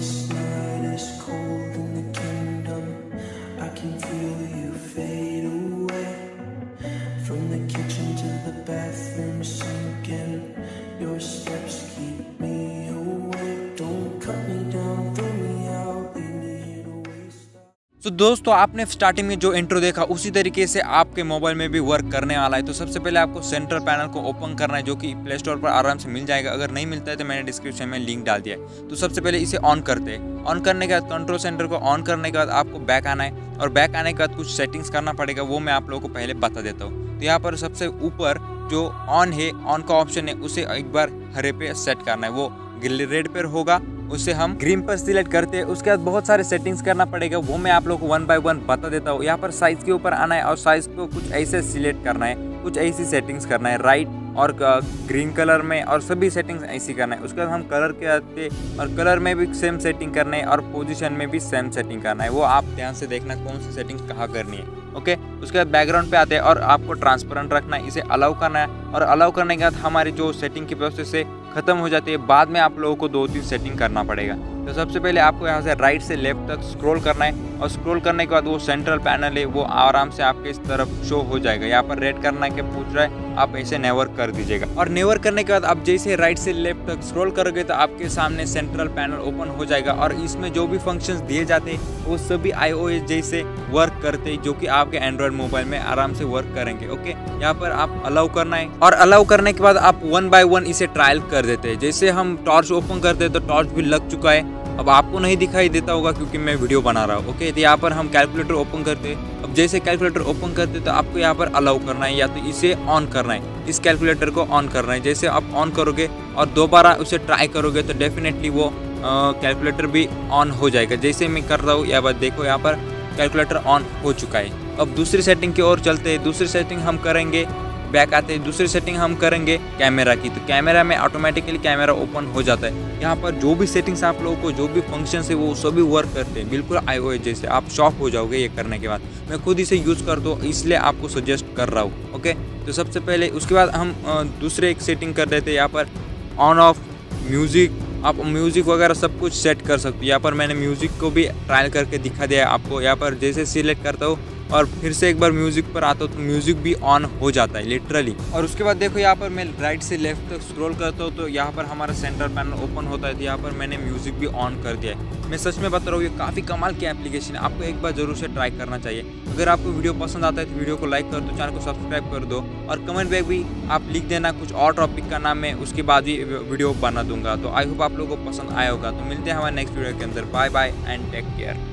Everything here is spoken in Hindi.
This night is cold in the kingdom. तो so, दोस्तों आपने स्टार्टिंग में जो इंट्रो देखा उसी तरीके से आपके मोबाइल में भी वर्क करने वाला है। तो सबसे पहले आपको सेंट्रल पैनल को ओपन करना है जो कि प्ले स्टोर पर आराम से मिल जाएगा। अगर नहीं मिलता है तो मैंने डिस्क्रिप्शन में लिंक डाल दिया है। तो सबसे पहले इसे ऑन करते हैं। ऑन करने के बाद कंट्रोल सेंटर को ऑन करने के बाद आपको बैक आना है। और बैक आने के बाद कुछ सेटिंग्स करना पड़ेगा वो मैं आप लोगों को पहले बता देता हूँ। तो यहाँ पर सबसे ऊपर जो ऑन है ऑन का ऑप्शन है उसे एक बार हरे पे सेट करना है। वो रेड पर होगा उसे हम ग्रीन पर सिलेक्ट करते हैं। उसके बाद बहुत सारे सेटिंग्स करना पड़ेगा। वो मैं आप लोगों को वन बाय वन बता देता हूँ। यहाँ पर साइज़ के ऊपर आना है और साइज़ को कुछ ऐसे सिलेक्ट करना है। कुछ ऐसी सेटिंग्स करना है। राइट और ग्रीन कलर में और सभी सेटिंग्स ऐसी करना है। उसके बाद हम कलर के आते और कलर में भी सेम सेटिंग करना है और पोजीशन में भी सेम सेटिंग करना है। वो आप ध्यान से देखना कौन सी सेटिंग कहाँ करनी है। ओके? उसके बाद बैकग्राउंड पे आते हैं और आपको ट्रांसपेरेंट रखना है, इसे अलाउ करना है। और अलाउ करने के बाद हमारी जो सेटिंग की प्रोसेस है खत्म हो जाती है, बाद में आप लोगों को दो तीन सेटिंग करना पड़ेगा। तो सबसे पहले आपको यहाँ से राइट से लेफ़्ट तक स्क्रॉल करना है और स्क्रॉल करने के बाद वो सेंट्रल पैनल है, वो आराम से आपके इस तरफ़ शो हो जाएगा। यहाँ पर रेड करना के पूछ रहा है, आप ऐसे नेवर कर दीजिएगा। और नेवर करने के बाद आप जैसे राइट से लेफ़्ट तक स्क्रॉल करोगे तो आपके सामने सेंट्रल पैनल ओपन हो जाएगा। और इसमें जो भी फ़ंक्शन दिए जाते हैं, वो सभी आई जैसे वर्क करते जो कि आपके एंड्रॉयड मोबाइल में आराम से वर्क करेंगे ओके यहाँ पर आप अलाउ करना है। और अलाउ करने के बाद आप वन बाय वन इसे ट्रायल कर देते हैं। जैसे हम टॉर्च ओपन करते हैं तो टॉर्च भी लग चुका है। अब आपको नहीं दिखाई देता होगा क्योंकि मैं वीडियो बना रहा हूँ ओके तो यहाँ पर हम कैलकुलेटर ओपन करते हैं। अब जैसे कैलकुलेटर ओपन करते तो आपको यहाँ पर अलाउ करना है, या तो इसे ऑन करना है। इस कैलकुलेटर को ऑन करना है। जैसे आप ऑन करोगे और दोबारा उसे ट्राई करोगे तो डेफिनेटली वो कैलकुलेटर भी ऑन हो जाएगा। जैसे मैं कर रहा हूँ या बात देखो, यहाँ पर कैलकुलेटर ऑन हो चुका है। अब दूसरी सेटिंग की ओर चलते हैं दूसरी सेटिंग हम करेंगे बैक आते हैं दूसरी सेटिंग हम करेंगे कैमरा की। तो कैमरा में ऑटोमेटिकली कैमरा ओपन हो जाता है। यहाँ पर जो भी सेटिंग्स आप लोगों को, जो भी फ़ंक्शन है, वो सभी वर्क करते हैं। बिल्कुल आई जैसे। आप शॉक हो जाओगे ये करने के बाद। मैं खुद इसे यूज़ कर दो, इसलिए आपको सजेस्ट कर रहा हूँ ओके तो सबसे पहले, उसके बाद हम दूसरे एक सेटिंग कर देते हैं। यहाँ पर ऑन ऑफ़ म्यूज़िक आप म्यूज़िक वगैरह सब कुछ सेट कर सकते हो। यहाँ पर मैंने म्यूज़िक को भी ट्रायल करके दिखा दिया आपको। यहाँ पर जैसे सिलेक्ट करता हूँ और फिर से एक बार म्यूज़िक पर आता हूँ तो म्यूज़िक भी ऑन हो जाता है लिटरली और उसके बाद देखो यहाँ पर मैं राइट से लेफ़्ट तक स्क्रॉल करता हूँ तो यहाँ पर हमारा सेंटर पैनल ओपन होता है तो यहाँ पर मैंने म्यूज़िक भी ऑन कर दिया है। मैं सच में बता रहा हूँ, ये काफ़ी कमाल की एप्लीकेशन है, आपको एक बार ज़रूर से ट्राई करना चाहिए। अगर आपको वीडियो पसंद आता है तो वीडियो को लाइक कर दो चैनल को सब्सक्राइब कर दो और कमेंट में भी आप लिख देना कुछ और टॉपिक का नाम, मैं उसके बाद ही वीडियो बना दूँगा। तो आई होप आप लोगों को पसंद आया होगा। तो मिलते हैं हमारे नेक्स्ट वीडियो के अंदर। Bye bye and take care